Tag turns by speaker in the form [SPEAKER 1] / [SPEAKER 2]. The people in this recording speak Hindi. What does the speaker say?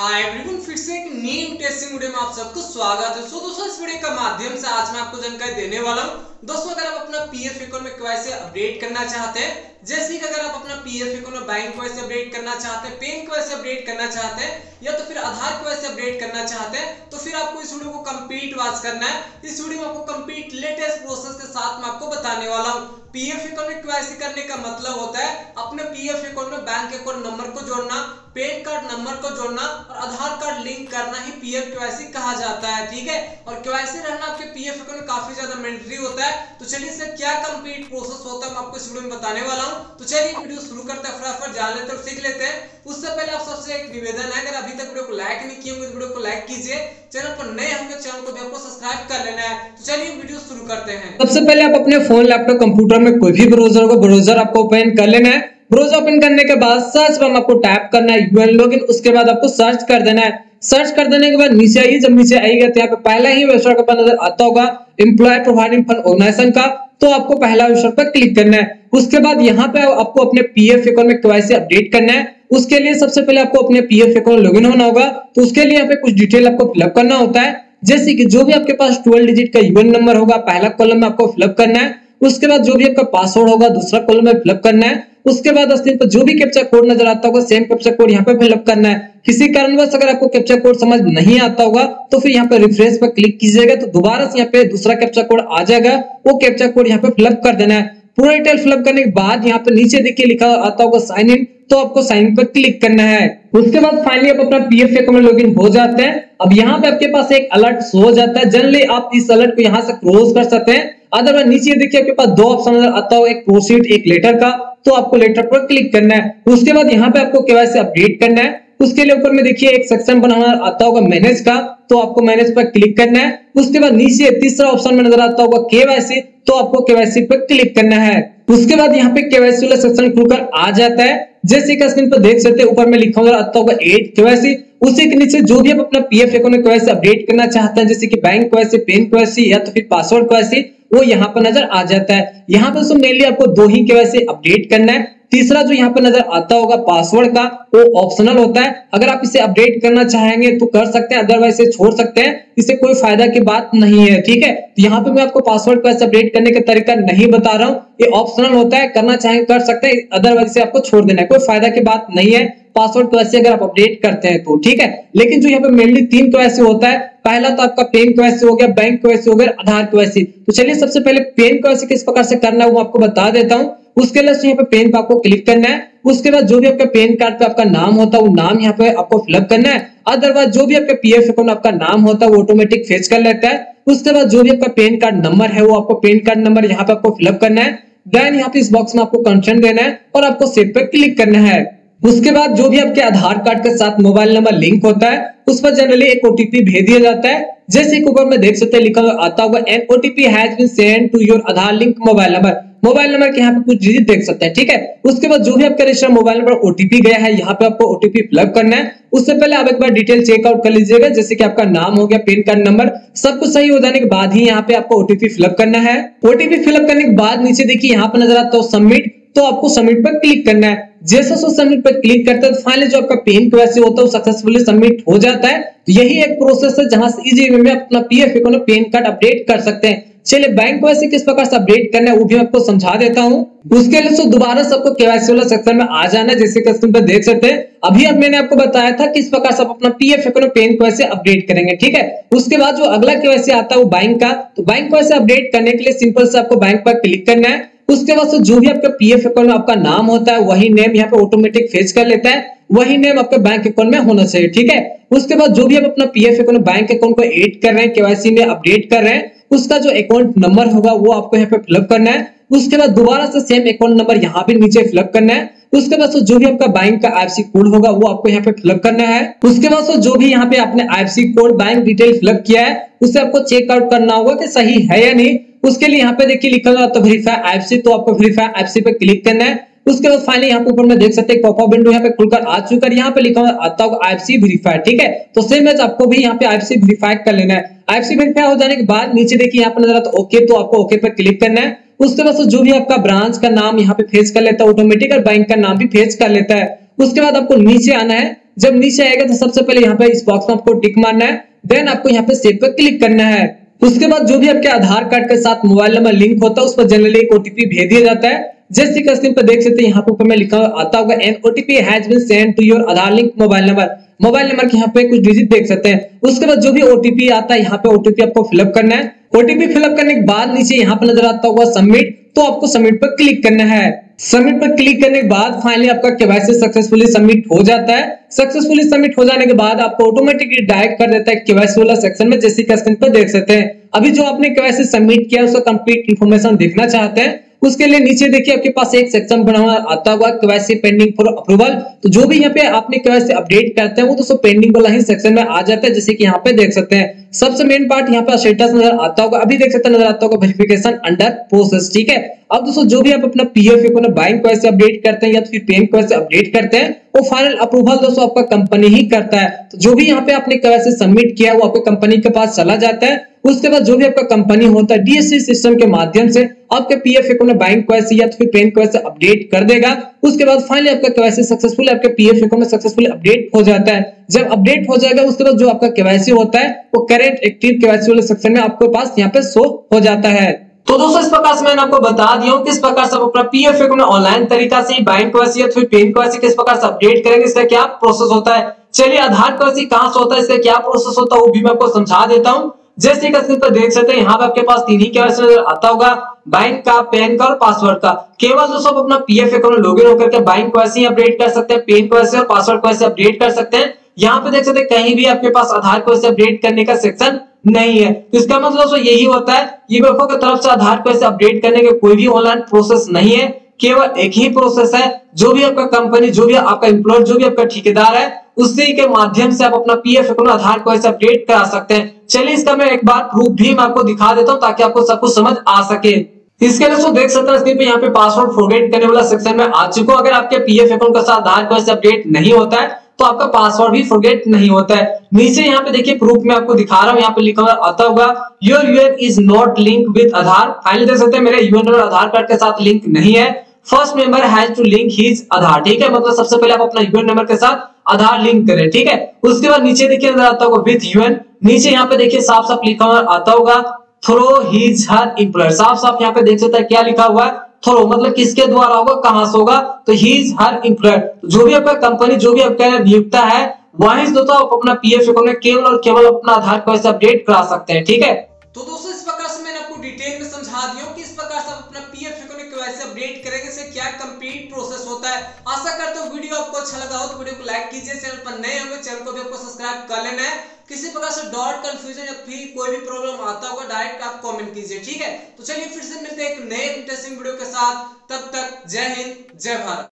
[SPEAKER 1] हाय एवरीवन फिर से एक न्यू इंटरेस्टिंग वीडियो में आप सबको स्वागत है। सो दोस्तों, इस वीडियो के माध्यम से आज मैं आपको जानकारी देने वाला हूँ। दोस्तों, अगर आप अपना पीएफ अकाउंट में केवाईसी अपडेट करना चाहते हैं, जैसे कि अगर आप अपना पीएफ अकाउंट में बैंक केवाईसी अपडेट करना चाहते हैं पेन केवाईसी अपडेट करना चाहते हैं, या तो फिर आधार केवाईसी अपडेट करना चाहते हैं तो फिर आपको इस वीडियो को कंप्लीट वॉच करना है। इस वीडियो में आपको कंप्लीट लेटेस्ट प्रोसेस के साथ मैं आपको बताने वाला हूँ। पीएफ अकाउंट में केवाईसी करने का मतलब होता है, अपने पीएफ अकाउंट में बैंक अकाउंट नंबर को जोड़ना पेन कार्ड, नंबर को जोड़ना और आधार कार्ड लिंक करना ही पीएफ केवाईसी कहा जाता है, ठीक है? और केवाईसी रहना आपके पीएफ अकाउंट काफ़ी ज़्यादा मैंडेटरी होता है। तो चलिए इससे क्या कंप्लीट प्रोसेस होता है, मैं आपको इस वीडियो में बताने वाला हूँ। तो चलिए वीडियो शुरू करते हैं, फटाफट जान लेते हैं और सीख लेते हैं। उससे पहले आप सबसे एक निवेदन है, अगर अभी तक वीडियो को लाइक नहीं किए तो वीडियो को लाइक कीजिए। चैनल पर नए होंगे, चैनल को भी आपको सब्सक्राइब कर लेना है। तो चलिए वीडियो शुरू करते हैं।
[SPEAKER 2] सबसे पहले आप अपने फ़ोन लैपटॉप कंप्यूटर में कोई भी ब्राउज़र होगा ब्राउज़र आपको ओपन कर लेना है। ब्राउज़र ओपन करने के बाद सर्च पर आपको टैप करना है यूएन लॉगिन उसके बाद आपको सर्च कर देना है। सर्च कर देने के बाद नीचे आइए जब नीचे आइएगा तो यहाँ पे पहला ही वेबसाइट का नज़र आता होगा एम्प्लॉय प्रोवाइडिंग फंड ऑर्गेनाइजेशन का। तो आपको पहला वेबसाइट पर क्लिक करना है। उसके बाद यहाँ पे आपको अपने पीएफ अकाउंट में केवाईसी अपडेट करना है। उसके लिए सबसे पहले आपको अपने पीएफ अकाउंट लॉगिन होना होगा। तो उसके लिए यहाँ पे कुछ डिटेल आपको फिलअप करना होता है। जैसे कि जो भी आपके पास 12 डिजिट का यूएन नंबर होगा, पहला कॉलम में आपको फिलअप करना है। उसके बाद जो भी आपका पासवर्ड होगा, दूसरा कॉलम में फिलअप करना है। उसके बाद स्क्रीन पर जो भी कैप्चा कोड नज़र आता होगा सेम कैप्चा कोड यहाँ पे फिलअप करना है। किसी कारणवश अगर आपको कैप्चा कोड समझ नहीं आता होगा तो फिर यहाँ पे रिफ्रेश पर क्लिक कीजिएगा तो दोबारा से यहाँ पे दूसरा कैप्चा कोड आ जाएगा, वो कैप्चा कोड यहाँ पे फिलअप कर देना है। पूरा डिटेल फिलअप करने के बाद यहाँ पे नीचे देखिए लिखा आता होगा साइन इन तो आपको साइन इन पर क्लिक करना है। उसके बाद फाइनली आप अपना पीएफ अकाउंट में लॉगिन हो जाते हैं। अब यहाँ पे आपके पास एक अलर्ट हो जाता है। जनरली आप इस अलर्ट को यहाँ से क्लोज कर सकते हैं। अदरवाइज़ नीचे देखिए आपके पास दो ऑप्शन नज़र आता हो एक प्रोसीड एक लेटर का। तो आपको लेटर पर क्लिक करना है। उसके बाद यहाँ पे आपको केवाईसी अपडेट करना है। उसके लिए ऊपर में देखिए एक सेक्शन बनाना आता होगा मैनेज का तो आपको मैनेज पर क्लिक करना है। उसके बाद नीचे तीसरा ऑप्शन में नज़र आता होगा केवाईसी तो आपको केवाईसी पर क्लिक करना है। उसके बाद यहाँ पे केवाईसी वाला सेक्शन खुलकर आ जाता है। जैसे कि स्क्रीन पर देख सकते हैं, ऊपर में लिखा हुआ होगा एट केवाईसी उसी के नीचे जो भी आप अपना पीएफ अकाउंट केवाईसी अपडेट करना चाहते हैं, जैसे कि बैंक केवाईसी पेन केवाईसी या तो फिर पासवर्ड केवाईसी वो यहाँ पर नज़र आ जाता है। यहाँ पर मेनली आपको दो ही केवाईसी अपडेट करना है। तीसरा जो यहाँ पर नज़र आता होगा पासवर्ड का, वो ऑप्शनल होता है। अगर आप इसे अपडेट करना चाहेंगे तो कर सकते हैं अदरवाइज़ इसे छोड़ सकते हैं। इससे कोई फ़ायदा की बात नहीं है, ठीक है? तो यहाँ पे मैं आपको पासवर्ड कैसे अपडेट करने का तरीका नहीं बता रहा हूँ। ये ऑप्शनल होता है, करना चाहेंगे कर सकते हैं अदरवाइज़ इसे आपको छोड़ देना है। कोई फ़ायदा की बात नहीं है पासवर्ड कैसे अगर आप अपडेट करते हैं तो ठीक है? लेकिन जो यहाँ पे मेनली तीन क्वेश्चन होता है, पहला तो आपका पेन क्वेश्चन हो गया बैंक कैसे हो गया, आधार कैसे तो चलिए सबसे पहले पेन क्वेश्चन किस प्रकार से करना है वो आपको बता देता हूँ। उसके लिए यहाँ पे पेन पे आपको क्लिक करना है। उसके बाद जो भी आपका पेन कार्ड पे आपका नाम होता है, वो नाम यहाँ पे आपको फिलअप करना है। अदरवाइज़ जो भी आपका पीएफ अकाउंट आपका नाम होता है, वो ऑटोमेटिक फेच कर लेता है। उसके बाद जो भी आपका पेन कार्ड नंबर है, वो आपको पेन कार्ड नंबर यहाँ पे आपको फिलअप करना है। देन यहाँ पे इस बॉक्स में आपको कंसेंट देना है और आपको सेव पे क्लिक करना है। उसके बाद जो भी आपके आधार कार्ड के साथ मोबाइल नंबर लिंक होता है, उस पर जनरली एक ओटीपी भेज दिया जाता है। जैसे कि ऊपर में देख सकते हैं, लिखा हुआ आता होगा an OTP has been sent to your Aadhaar link mobile number mobile number के यहाँ पे कुछ डिजिट देख सकते हैं, ठीक है? उसके बाद जो भी आपका रजिस्टर मोबाइल नंबर ओटीपी गया है, यहाँ पे आपको ओटीपी फिलअप करना है। उससे पहले आप एक बार डिटेल चेकआउट कर लीजिएगा, जैसे कि आपका नाम हो गया पेन कार्ड नंबर सब कुछ सही हो जाने के बाद ही यहाँ पे आपको ओटीपी फिलअप करना है। ओटीपी फिलअप करने के बाद नीचे देखिए, यहाँ पे नज़र आता है सबमिट तो आपको सबमिट पर क्लिक करना है। जैसे सो सबमिट पर क्लिक करते हैं तो फाइनली जो आपका पेन कैसे होता है, वो सक्सेसफुली सबमिट हो जाता है। तो यही एक प्रोसेस है जहाँ से इजी वे में अपना PF F PAN card update कर सकते हैं। चलिए बैंक कैसे किस प्रकार से अपडेट करना है, वो भी आपको समझा देता हूँ। उसके लिए दोबारा सबको केवाईसी वाला सेक्शन में आ जाना है, जैसे कि स्क्रीन पर देख सकते हैं। अभी अब मैंने आपको बताया था किस प्रकार से आप अपना पीएफ पेन कैसे अपडेट करेंगे, ठीक है? उसके बाद जो अगला केवाईसी आता है वो बैंक का। तो बैंक कैसे अपडेट करने के लिए सिंपल से आपको बैंक पर क्लिक करना है। उसके बाद जो भी आपका पीएफ अकाउंट में आपका नाम होता है, वही नेम यहाँ पे ऑटोमेटिक फ़ेज़ कर लेता है। वही नेम आपके बैंक अकाउंट में होना चाहिए, ठीक है? उसके बाद जो भी आप अपना पीएफ अकाउंट बैंक अकाउंट को एड कर रहे हैं केवाईसी में अपडेट कर रहे हैं उसका जो अकाउंट नंबर होगा, वो आपको यहाँ पे फिलअप करना है। उसके बाद दोबारा से सेम अकाउंट नंबर यहाँ पे नीचे फिलअप करना है। उसके बाद जो भी आपका बैंक का आईएफसी कोड होगा, वो आपको यहाँ पे फिलअप करना है। उसके बाद जो भी यहाँ पे आपने IFC code bank detail fill up किया है, उसे आपको चेकआउट करना होगा कि सही है या नहीं। उसके लिए यहाँ पे देखिए लिखा हुआ तो वेरीफाई आईएफसी तो आपको वेरीफाई आईएफसी पे क्लिक करना है। उसके बाद फाइनली यहाँ पे ऊपर में देख सकते हैं पॉपअप विंडो यहाँ पे खुलकर आ चुका है। यहाँ पे लिखा हुआ आता होगा आईएफसी वेरीफाइड ठीक है? तो सेम एज आपको भी यहाँ पे आईएफसी वेरीफाई कर लेना है। आईएफसी वेरीफाई हो जाने के बाद नीचे देखिए यहाँ पे नज़र आता ओके तो आपको ओके पे क्लिक करना है। उसके बाद जो भी आपका ब्रांच का नाम यहाँ पे फेच कर लेता है ऑटोमेटिक और बैंक का नाम भी फेच कर लेता है। उसके बाद आपको नीचे आना है। जब नीचे आएगा तो सबसे पहले यहाँ पे इस बॉक्स में आपको टिक मारना है। देन आपको यहाँ पे सेव पर क्लिक करना है। उसके बाद जो भी आपके आधार कार्ड के साथ मोबाइल नंबर लिंक होता है, उस पर जनरली एक ओटीपी भेज दिया जाता है। जैसे कि स्क्रीन पर देख सकते हैं, यहाँ पर मैं लिखा आता होगा an OTP has been sent to your Aadhaar link mobile number mobile number के यहाँ पे कुछ डिजिट देख सकते हैं। उसके बाद जो भी ओटीपी आता है, यहाँ पे ओटीपी आपको फिलअप करना है। ओटीपी फिलअप करने के बाद नीचे यहाँ पे नज़र आता होगा सबमिट तो आपको सबमिट पर क्लिक करना है। सबमिट पर क्लिक करने के बाद फाइनली आपका केवाईसी सक्सेसफुली सबमिट हो जाता है। सक्सेसफुली सबमिट हो जाने के बाद आपको ऑटोमेटिकली डायरेक्ट कर देता है केवाईसी वाला सेक्शन में, जैसे स्क्रीन पर देख सकते हैं। अभी जो आपने केवाईसी सबमिट किया उसका कंप्लीट इन्फॉर्मेशन देखना चाहते हैं। उसके लिए नीचे देखिए आपके पास एक सेक्शन बना हुआ आता हुआ केवाईसी पेंडिंग फॉर अप्रूवल तो जो भी यहाँ पे आपने केवाईसी अपडेट करते हैं, वो दोस्तों पेंडिंग वाला ही सेक्शन में आ जाता है, जैसे कि यहाँ पे देख सकते हैं। सबसे मेन पार्ट यहाँ पे स्टेटस नज़र आता होगा, अभी देख सकते हैं नज़र आता होगा वेरिफिकेशन अंडर प्रोसेस ठीक है? अब दोस्तों, जो भी आप अपना पीएफ को बैंक को ऐसे अपडेट करते हैं या तो फिर पेन क्वेश्चन अपडेट करते हैं वो फाइनल अप्रूवल दोस्तों आपका कंपनी ही करता है। तो जो भी यहाँ पे आपने कैसे सबमिट किया, वो आपके कंपनी के पास चला जाता है। उसके बाद जो भी आपका कंपनी होता है डीएससी सिस्टम के माध्यम से आपके पीएफ अकाउंट बैंक को ऐसे या तो फिर पेन को ऐसे अपडेट कर देगा। उसके बाद फाइनली आपका केवाईसी सक्सेसफुल आपके पीएफ अकाउंट में सक्सेसफुल अपडेट हो जाता है। जब अपडेट हो जाएगा, उसके बाद जो आपका केवाईसी होता है, वो करेंट एक्टिव केवाईसी वाले सेक्शन में आपके पास यहाँ पे शो हो जाता है। तो दोस्तों, इस प्रकार से मैंने आपको बता दिया हूँ किस प्रकार से अपना पीएफ अकाउंट ऑनलाइन तरीका से बैंक को या फिर पेन को किस प्रकार से अपडेट करेंगे, इसका क्या प्रोसेस होता है। चलिए आधार को कहाँ से होता है, इसका क्या प्रोसेस होता है, वो भी मैं आपको समझा देता हूँ। जैसे कि पर देख सकते हैं, यहाँ पे आपके पास तीन ही नज़र आता होगा बैंक का पेन का और पासवर्ड का। केवल दोस्तों अपना पीएफ अकाउंट लॉगिन होकर के बैंक को ऐसे अपडेट कर सकते हैं पेन को और पासवर्ड को ऐसे अपडेट कर सकते हैं। यहाँ पे देख सकते हैं, कहीं भी आपके पास आधार को अपडेट करने का सेक्शन नहीं है। तो इसका मतलब दोस्तों यही होता है ईपीएफओ की तरफ़ से आधार को ऐसे अपडेट करने के कोई भी ऑनलाइन प्रोसेस नहीं है। केवल एक ही प्रोसेस है। जो भी आपका कंपनी जो भी आपका एम्प्लॉय जो भी आपका ठेकेदार है, उसी के माध्यम से आप अपना पीएफ अकाउंट आधार को अपडेट करा सकते हैं। चलिए इसका मैं एक बार प्रूफ भी मैं आपको दिखा देता हूँ ताकि आपको सब कुछ समझ आ सके। इसके दोस्तों देख सकते हैं पे यहाँ पे पासवर्ड फॉरगेट करने वाला सेक्शन में आ चुका अगर आपके पीएफ अकाउंट का साथ आधार को अपडेट नहीं होता है तो आपका पासवर्ड भी फॉरगेट नहीं होता है। नीचे यहाँ पे देखिए प्रूफ में आपको दिखा रहा हूँ, यहाँ पे लिखा हुआ आता होगा your UN is not link with Aadhaar finally देख सकते हैं, मेरे यूएन नंबर आधार कार्ड के साथ लिंक नहीं है। First member has to link his Aadhaar ठीक है? मतलब सबसे पहले आप अपना यूएन नंबर के साथ आधार लिंक करें, ठीक है? उसके बाद नीचे देखिए नज़र आता होगा विथ यूएन नीचे यहाँ पे देखिए साफ़ साफ़ लिखा हुआ आता होगा थ्रो हिज हर इम्प्लॉयर साफ़ साफ़ यहाँ पे देख सकते हैं क्या लिखा हुआ है। थ्रो मतलब किसके द्वारा होगा? कहाँ से होगा? तो ही इज़ हर एम्प्लॉयर जो भी आपका कंपनी जो भी आपका नियुक्ता है, वहीं से दोस्तों आप अपना पीएफ अकाउंट में केवल और केवल अपना आधार कार्ड से अपडेट करा सकते हैं, ठीक है?
[SPEAKER 1] तो दोस्तों इस प्रकार से मैंने आपको डिटेल में समझा दिया कि इस प्रकार से आप अपना पीएफ अकाउंट कैसे अपडेट करेंगे इससे क्या कंप्लीट प्रोसेस होता है आशा करता हूँ वीडियो आपको अच्छा लगा हो तो वीडियो को लाइक कीजिए, चैनल पर नए होंगे चैनल को भी आपको सब्सक्राइब कर लेना है। किसी प्रकार से डॉट कंफ्यूजन या फिर कोई भी प्रॉब्लम आता होगा डायरेक्ट आप कमेंट कीजिए, ठीक है? तो चलिए फिर से मिलते हैं एक नए इंटरेस्टिंग वीडियो के साथ। तब तक जय हिंद, जय भारत।